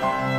Bye.